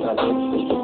निकाले